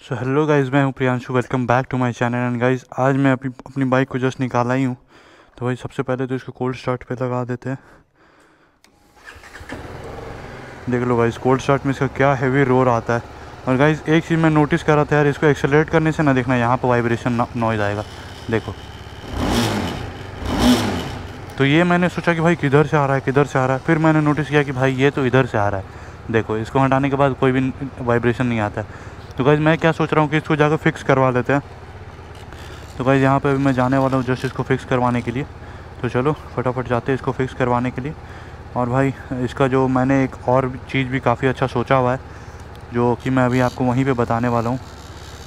So hello guys मैं हूँ Priyanshu. Welcome back to my channel and guys आज मैं अपनी अपनी बाइक को जस्ट निकाला ही हूँ। तो भाई, सबसे पहले तो इसको कोल्ड स्टार्ट पे लगा देते हैं। देख लो गाइस कोल्ड स्टार्ट में इसका क्या हैवी रोर आता है। और गाइस एक चीज़ मैं नोटिस कर रहा था यार, इसको एक्सेलरेट करने से ना देखना, यहाँ पर वाइब्रेशन नॉइज़ आएगा। देखो। तो ये मैंने सोचा कि भाई, किधर से आ रहा है, किधर से आ रहा है। फिर मैंने नोटिस किया कि भाई, ये तो इधर से आ रहा है। देखो, इसको हटाने के बाद कोई भी वाइब्रेशन नहीं आता है। तो गाइज़ मैं क्या सोच रहा हूँ कि इसको जाकर फिक्स करवा लेते हैं। तो गाइज़ यहाँ पे भी मैं जाने वाला हूँ जस्ट इसको फिक्स करवाने के लिए। तो चलो, फटाफट जाते हैं इसको फिक्स करवाने के लिए। और भाई, इसका जो मैंने एक और चीज़ भी काफ़ी अच्छा सोचा हुआ है, जो कि मैं अभी आपको वहीं पे बताने वाला हूँ।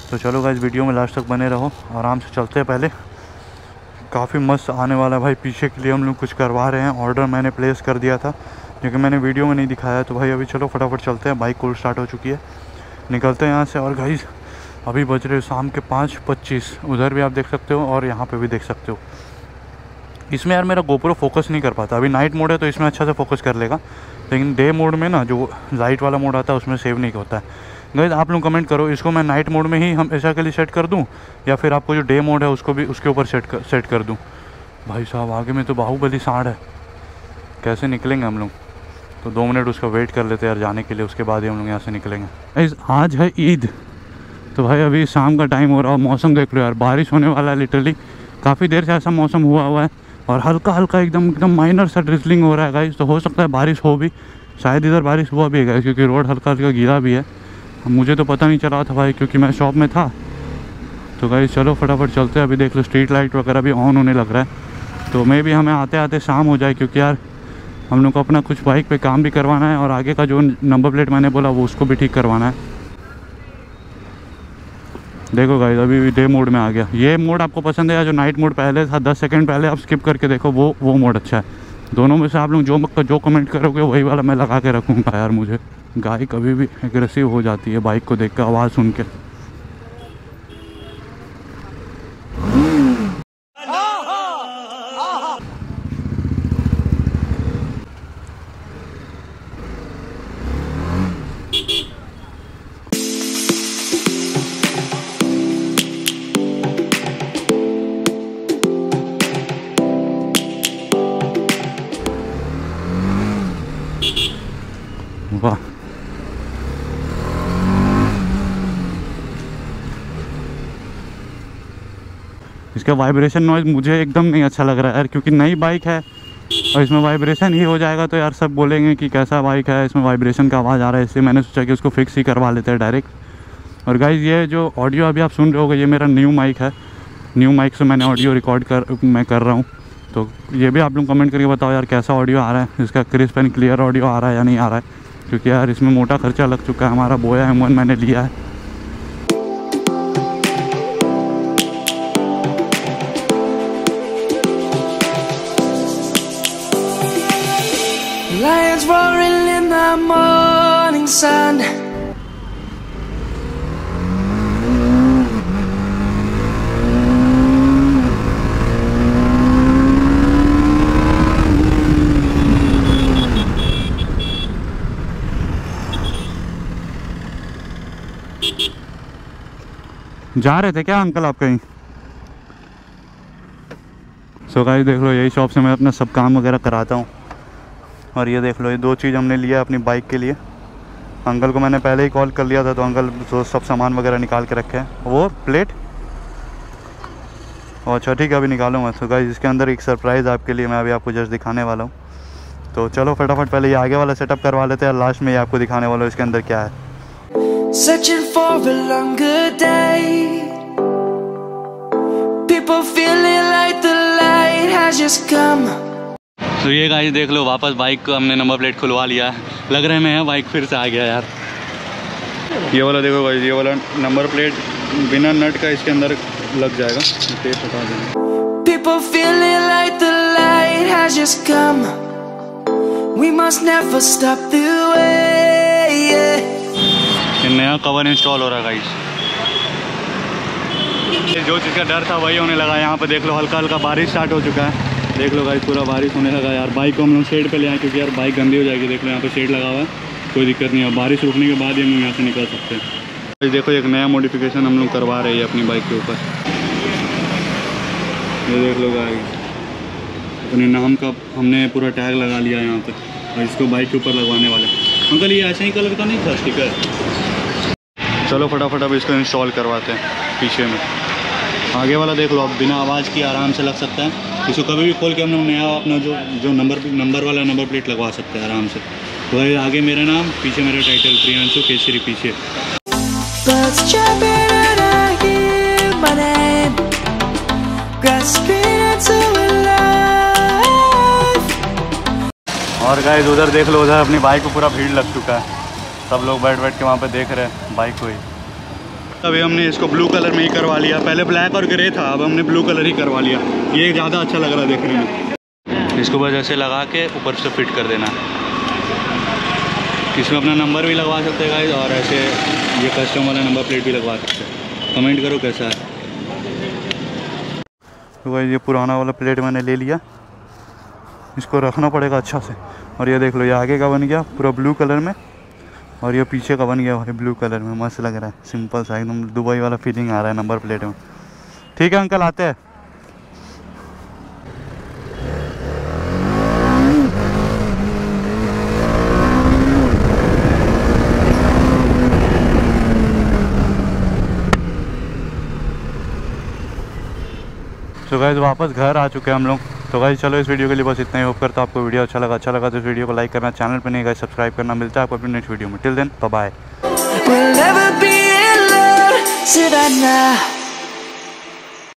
तो चलो गाइज़ वीडियो में लास्ट तक बने रहो, आराम से चलते हैं पहले। काफ़ी मस्त आने वाला है भाई, पीछे के लिए हम लोग कुछ करवा रहे हैं। ऑर्डर मैंने प्लेस कर दिया था क्योंकि मैंने वीडियो में नहीं दिखाया तो भाई, अभी चलो, फटाफट चलते हैं। बाइक कोल्ड स्टार्ट हो चुकी है। निकलते हैं यहाँ से और गाइज़ अभी बज रहे शाम के पाँच पच्चीस। उधर भी आप देख सकते हो और यहाँ पे भी देख सकते हो। इसमें यार मेरा गोप्रो फोकस नहीं कर पाता। अभी नाइट मोड है तो इसमें अच्छा से फोकस कर लेगा। लेकिन डे मोड में ना जो लाइट वाला मोड आता है उसमें सेव नहीं होता है। गैस आप लोग कमेंट करो, इसको मैं नाइट मोड में ही हम ऐसा के लिए सेट कर दूँ? या फिर आपको जो डे मोड है उसको भी, उसके ऊपर सेट कर सेट कर दूँ? भाई साहब, आगे में तो बाहुबली साढ़ है। कैसे निकलेंगे हम लोग? तो दो मिनट उसका वेट कर लेते हैं यार, जाने के लिए, उसके बाद ही हम लोग यहाँ से निकलेंगे। आज है ईद। तो भाई, अभी शाम का टाइम हो रहा है, मौसम देख लो यार, बारिश होने वाला है लिटरली काफ़ी देर से ऐसा मौसम हुआ हुआ है और हल्का हल्का एकदम एकदम माइनर सा ड्रिजलिंग हो रहा है गाइस तो हो सकता है बारिश हो भी, शायद इधर बारिश हुआ भी है क्योंकि रोड हल्का हल्का गिरा भी है। मुझे तो पता नहीं चला था भाई, क्योंकि मैं शॉप में था। तो गाइस चलो फटाफट चलते हैं, अभी देख लो स्ट्रीट लाइट वगैरह भी ऑन होने लग रहा है। तो मे भी हमें आते आते शाम हो जाए, क्योंकि यार हम लोग को अपना कुछ बाइक पे काम भी करवाना है और आगे का जो नंबर प्लेट मैंने बोला वो उसको भी ठीक करवाना है। देखो गाइस अभी भी डे मोड में आ गया। ये मोड आपको पसंद है या जो नाइट मोड पहले था, दस सेकंड पहले, आप स्किप करके देखो, वो वो मोड अच्छा है। दोनों में से आप लोग जो जो कमेंट करोगे, वही वाला मैं लगा के रखूँगा। यार मुझे गाय कभी भी एग्रेसिव हो जाती है बाइक को देख कर आवाज़ सुन के। इसका वाइब्रेशन नॉइज़ मुझे एकदम नहीं अच्छा लग रहा है यार, क्योंकि नई बाइक है और इसमें वाइब्रेशन ही हो जाएगा तो यार सब बोलेंगे कि कैसा बाइक है, इसमें वाइब्रेशन का आवाज़ आ रहा है, इसलिए मैंने सोचा कि उसको फिक्स ही करवा लेते हैं डायरेक्ट और गाइज़ ये जो ऑडियो अभी आप सुन रहे हो ये मेरा न्यू माइक है। न्यू माइक से मैंने ऑडियो रिकॉर्ड कर, मैं कर रहा हूँ। तो ये भी आप लोग कमेंट करके बताओ यार, कैसा ऑडियो आ रहा है, इसका क्रिस्प एंड क्लियर ऑडियो आ रहा है या नहीं आ रहा है? क्योंकि यार इसमें मोटा खर्चा लग चुका है, हमारा बोया एम मैंने लिया है। Lions roaring in the morning sun. जा रहे थे क्या अंकल आप कहीं? सो so गाइस देख लो, यही शॉप से मैं अपना सब काम वगैरह कराता हूँ। और ये देख लो, ये दो चीज़ हमने लिया अपनी बाइक के लिए। अंकल को मैंने पहले ही कॉल कर लिया था तो अंकल तो सब सामान वगैरह निकाल के रखे हैं, वो प्लेट अच्छा ठीक है, अभी निकालूँगा तो गाइस इसके अंदर एक सरप्राइज़ आपके लिए मैं अभी आपको जस्ट दिखाने वाला हूँ। तो चलो, फटाफट पहले ये आगे वाला सेटअप करवा लेते हैं। लास्ट में ये आपको दिखाने वाला हूँ, इसके अंदर क्या है। Searching for a longer day People feeling like the light has just come तो ये गाड़ी देख लो वापस बाइक को हमने नंबर प्लेट खुलवा लिया। है लग रहे में है बाइक फिर से आ गया यार। ये वाला देखो भाई ये वाला नंबर प्लेट बिना नट का इसके अंदर लग जाएगा। टेप हटा देंगे People feeling like the light has just come. We must never stop the way yeah. नया कवर इंस्टॉल हो रहा है गाइस जो चीज़ का डर था वही होने लगा। यहाँ पे देख लो हल्का हल्का बारिश स्टार्ट हो चुका है। देख लो भाई पूरा बारिश होने लगा यार। बाइक को हम लोग शेड पे ले आए क्योंकि यार बाइक गंदी हो जाएगी। देख लो, यहाँ पे शेड लगा हुआ है। कोई दिक्कत नहीं है। बारिश रुकने के बाद ही हम लोग यहाँ से निकल सकते हैं। देखो, एक नया मॉडिफिकेशन हम लोग करवा रहे हैं अपनी बाइक के ऊपर। ये देख लो गाइस अपने नाम का हमने पूरा टैग लगा लिया यहाँ पे। और इसको बाइक के ऊपर लगवाने वाले अंकल, ये ऐसे ही कलर का नहीं था स्टिकर चलो, फटाफट अब इसको इंस्टॉल करवाते हैं, पीछे में। आगे वाला देख लो अब बिना आवाज़ की आराम से लग सकता है। इसको कभी भी खोल के हम लोग नया अपना जो जो नंबर नंबर वाला नंबर प्लेट लगवा सकते हैं आराम से। तो भाई, आगे मेरा नाम, पीछे मेरा टाइटल प्रियांशु केसरी, पीछे। और गाइस उधर देख लो, उधर अपनी बाइक को पूरा भीड़ लग चुका है। सब लोग बैठ बैठ के वहाँ पे देख रहे हैं बाइक को ही। अभी हमने इसको ब्लू कलर में ही करवा लिया। पहले ब्लैक और ग्रे था, अब हमने ब्लू कलर ही करवा लिया। ये ज़्यादा अच्छा लग रहा है देखने में। इसको बस ऐसे लगा के ऊपर से फिट कर देना। इसमें अपना नंबर भी लगवा सकते हैं और ऐसे ये कस्टम वाला नंबर प्लेट भी लगवा सकते हैं। कमेंट करो कैसा है। तो भाई, ये पुराना वाला प्लेट मैंने ले लिया। इसको रखना पड़ेगा अच्छा से। और ये देख लो, ये आगे का बन गया, पूरा ब्लू कलर में। और ये पीछे का बन गया भाई ब्लू कलर में, मस्त लग रहा है। सिंपल सा, एकदम दुबई वाला फीलिंग आ रहा है नंबर प्लेट में। ठीक है अंकल आते हैं। तो गाइज़ वापस घर आ चुके हैं हम लोग। तो गाइज़ चलो इस वीडियो के लिए बस इतना ही। होप करता हूँ आपको वीडियो अच्छा लगा। अच्छा लगा तो इस वीडियो को लाइक करना चैनल पर नहीं गए सब्सक्राइब करना। मिलता है आपको अपनी नेक्स्ट वीडियो में। Till then bye